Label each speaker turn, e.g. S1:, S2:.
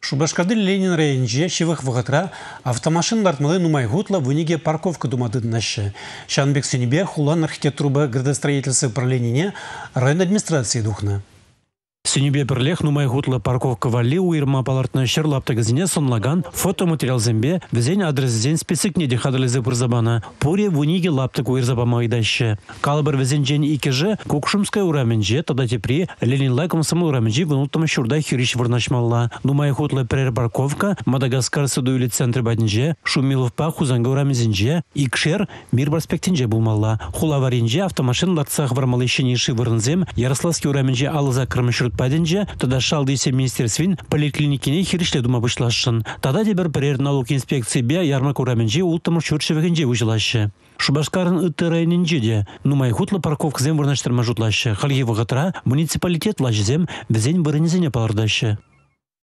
S1: Шубашкарды Ленин районже шивых вғытра автомашин лартмалы нумай гутла выныге парковка думадыдынашы. Шанбек Сенебе хулан архитектурба градостроительство управленине район администрации духна.
S2: Сенебе бірлех нумай гутлы парковка валли уйырма палартны шырлаптыгызіне сонлаган фотоматериал зембе візен адресізен специкне де хадалызы забана. Пуре вуниге лаптык уйырзабама айдащы. Калбыр візен жен икежі Кукшумская ураменже, тада тепри Ленин лайкомсымы ураменже вынуттымы шурда хюриш вырнашмалла. Нумай гутлы прер парковка Мадагаскар судуйлі центры бадінже, Шумиловпа хузанга урамезінже, икшер мир перспектинже булмалла. Хулаваринже автомашин ларцах вармалы шенеші вырнзем, Ярославский ураменже алыза кырмышыр паденже тада шалды есе министерствин поликлиникине хиришле дума бұшлашшын. Тада дебір бірер налог инспекция бе ярмак ураменже ултымыр чурчевегенже выжилашы. Шубашкарын ытты районинже де нумай хутлы парковка зем вырнаштырма жутлашы. Халги вағытра муниципалитет лажызем візен бірінізіне палардашы.